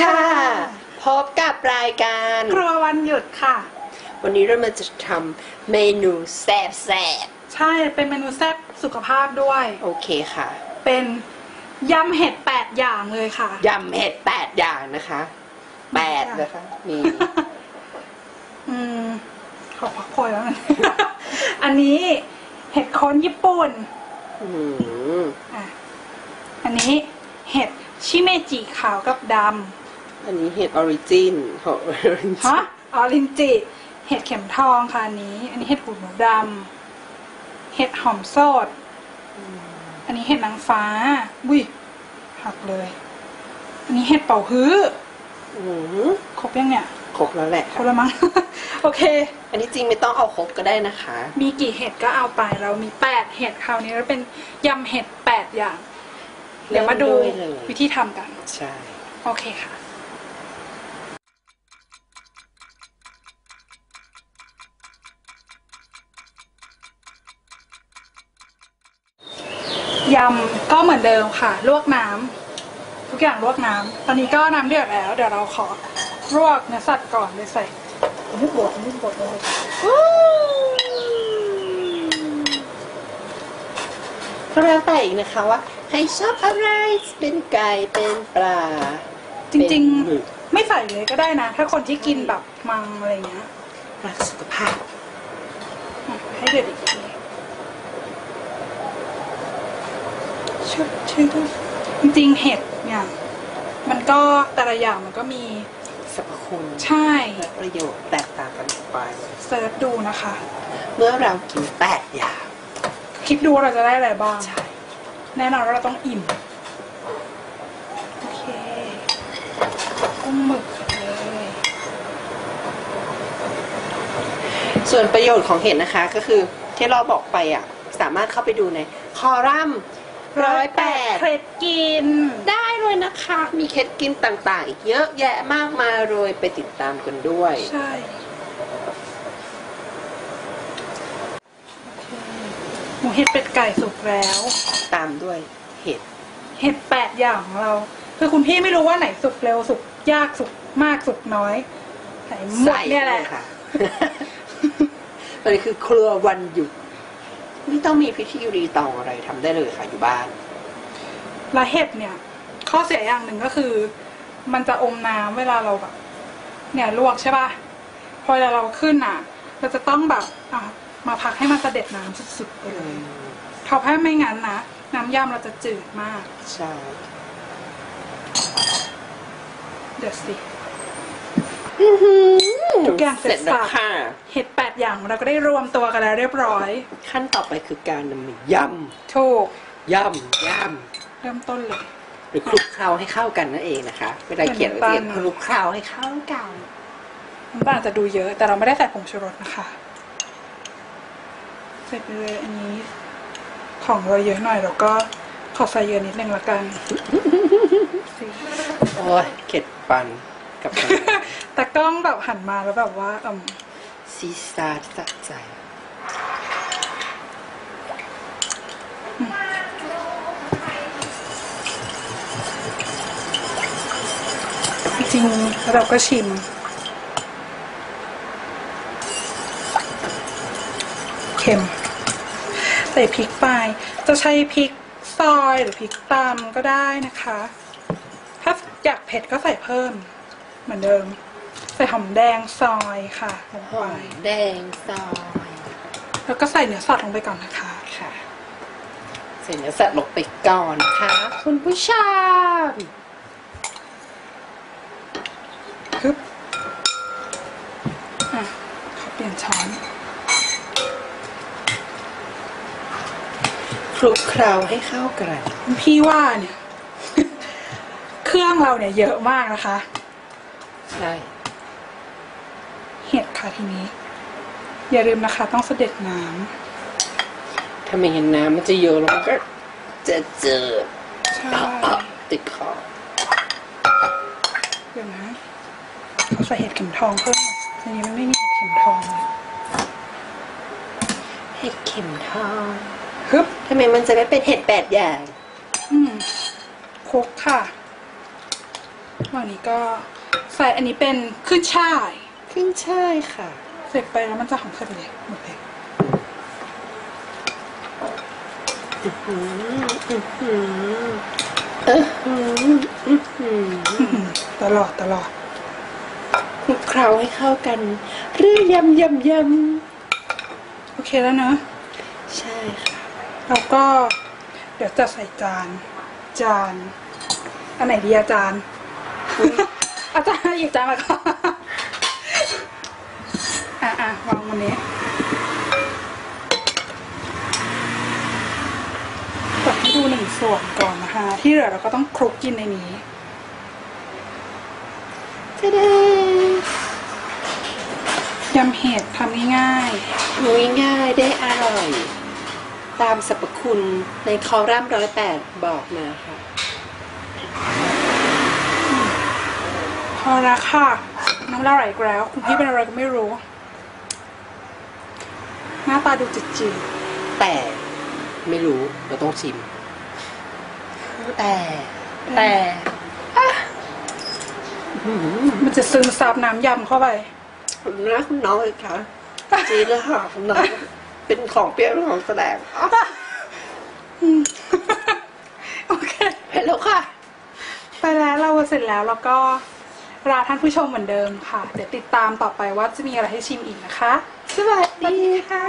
ค่ะ พบกับรายการ ครัววันหยุดค่ะ วันนี้เรามาจะทำเมนูแซ่บแซ่บใช่เป็นเมนูแซ่บสุขภาพด้วยๆโอเคค่ะ เป็นยำเห็ดแปดอย่างเลยค่ะ ยำเห็ดแปดอย่างนะคะแปดนะคะมีอืมขอพักพอยแล้วกันอันนี้เห็ดโคนญี่ปุ่นอืมอะอันนี้เห็ดชิเมจิขาวกับด อันนี้เห็ดออริจินของออริำจิฮะออรินจิเห็ดเข็มทองค่ะอันนี้ อันนี้เห็ดหูหนูดำเห็ดหอมโซดอันนี้เห็ดนางฟ้าวิหักเลย อันนี้เห็ดเป่าฮื้ออืมครบยังเนี่ยครบแล้วแหละครบแล้วมั้ง โอเค อันนี้จริงไม่ต้องเอาครบก็ได้นะคะ มีกี่เห็ดก็เอาไปเรามีแปดเห็ดคราวนี้เราเป็นยำเห็ดแปดอย่าง เดี๋ยวมาดูเริ่มด้วยเลย วิธีทำกัน ใช่ โอเคค่ะำก็เหมือนเดิมค่ะ ลวกน้ำทุกอย่างลวกน้ำตอนนี้ก็น้ำเดือดแล้ว เดี๋ยวเราขอลวกเนื้อสัตว์ก่อนเลยใส่ลูกบดลูกบดเลยก็แล้วแต่อีกนะคะว่าใครชอบอะไรเป็นไก่เป็นปลาจริงเป็นหมึกๆไม่ใส่เลยก็ได้นะ ถ้าคนที่กินแบบมังอะไรเงี้ยรักสุขภาพอะให้เดือดอีกที ชุบชื่อจริงๆเห็ดเนี่ยมันก็แต่ละอย่างมันก็มีสรรพคุณใช่และประโยชน์แตกต่างกันออกไป เซิร์ชดูนะคะ เมื่อเรากินแปดอย่างคิดดูว่าเราจะได้อะไรบ้าง ใช่ แน่นอนว่าเราต้องอิ่ม โอเคกุ้งหมึกเลยส่วนประโยชน์ของเห็ดนะคะก็คือที่เราบอกไปอะ สามารถเข้าไปดูในคอรัม ร้อยแปดเคล็ดกิน ได้เลยนะคะ มีเคล็ดกินต่างๆ อีกเยอะแยะมากมายเลยไปติดตามกันด้วย ใช่โอเคหมูเห็ดเป็ดไก่สุกแล้ว ตามด้วยเห็ด เห็ดแปดอย่างของเรา คือคุณพี่ไม่รู้ว่าไหนสุกเร็วสุกยากสุกมากสุกน้อยไหนหมดเนี่ยแหละใส่ค่ะมันนี้คือครัววันหยุด ไม่ต้องมีพิธีรีตองอะไรทำได้เลยค่ะอยู่บ้านและเห็ดเนี่ย ข้อเสียอย่างหนึ่งก็คือ มันจะอมน้ำเวลาเราแบบ เนี่ยลวกใช่ป่ะพอเวลาเราขึ้นอะ เราจะต้องแบบอะมาพักให้มันเสด็จน้ำสุดๆไปเลยเพราะถ้าไม่งั้นนะน้ำยำเราจะจืดมาก ใช่ เดี๋ยวสิทุกอย่างเสร็จแล้วสับค่ะเห็ดแปด อย่างเราก็ได้รวมตัวกันแล้วเรียบร้อย ขั้นต่อไปคือการนำมายถูกำยำยเริ่มต้นเลยำหรือคลุกเคล้าให้เข้ากันนั่นเองนะคะเวลาเขียนเหมืก็อนเขียนปั้นคลุกเคล้าให้เข้ากันน้ำตาลจะดูเยอะแต่เราไม่ได้ใส่ผงชูรสนะคะใส่ไปเลยอันนี้ ของเราเยอะหน่อยแล้วก็ขอใส่เยอะนิดนึงละกัน โอ้ยเข็ดปันกับแต่กล้องแบบหันมาแล้วแบบว่าอืม ซีซาร์สะใจจริงเราก็ชิม เค็ม ใส่พริกไป จะใช้พริกซอยหรือพริกตำก็ได้นะคะ ถ้าอยากเผ็ดก็ใส่เพิ่ม เหมือนเดิม ใส่หอมแดงซอยค่ะลงหไปอมแดงซอยแล้วก็ใส่เนื้อสัตว์ลงไปก่อนนะคะ ค่ะใส่เนื้อสัตว์ลงไปก่อนนะคะคุณผู้ชมฮึบอะขอเปลี่ยนช้อน คลุกเคล้าให้เข้ากันพี่ว่าเนี่ย เครื่องเราเนี่ยเยอะมากนะคะ ใช่ เห็ดค่ะทีนี้ อย่าลืมนะคะ ต้องเสด็จน้ถ้าไม่เห็นน้ำมันจะเยอะแล้วมันก็จะเจอำใช่ติดคอเดี๋ยวนะเขาใส่เห็ดเข็มทองเพิ่มทีนี้มันไม่มีเห็ดเข็มทองเลยเห็ดเข็มทองฮึบทำไมมันจะไม่เป็นเห็ดแปดอย่าง อืมคลุกค่ะวันนี้ก็ใส่อันนี้เป็นขึ้นช่าย ขึ้นช่ายค่ะ เสร็จไปแล้วมันจะหอมใส่ไปเลยหมดเลยอืมอื้อหือเออหืออื้อหืออื้อหือตลอดตลอดคลุกเคล้าให้เข้ากันเรื่อยำยำยโอเคแล้วเนอะำใช่ค่ะแล้วก็ เดี๋ยวจะใส่จาน จาน อันไหนดีอาจารย์อาจารย์อีกจานละค่ะ อะอะวางวันนี้ตัดให้ดูหนึ่งส่วนก่อนนะคะ ที่เหลือเราก็ต้องคลุกกินในนี้จะได้ยำเห็ดทำง่ายหนูง่ายๆได้อร่อย ตามสรรพคุณในคอรัมร้อยแปดบอกมาค่ะๆพอละค่ะ น้ำลายไหลอีกแล้ว คุณพี่เป็นอะไรก็ไม่รู้ หน้าตาดูจืดแต่ไม่รู้เราต้องชิม แต่แต่อะอื้อหือๆมันจะซึมซับน้ำยำเข้าไปคุณนะคุณน้องเลยค่ะจีนแล้วค่ะคุณน้องเป็นของเปรี้ยวของแสดงอะโอเค เห็นแล้วค่ะ ไปแล้วเราเสร็จแล้วแล้วก็ลาท่านผู้ชมเหมือนเดิมค่ะ เดี๋ยวติดตามต่อไปว่าจะมีอะไรให้ชิมอีกนะคะ สวัสดีค่ะ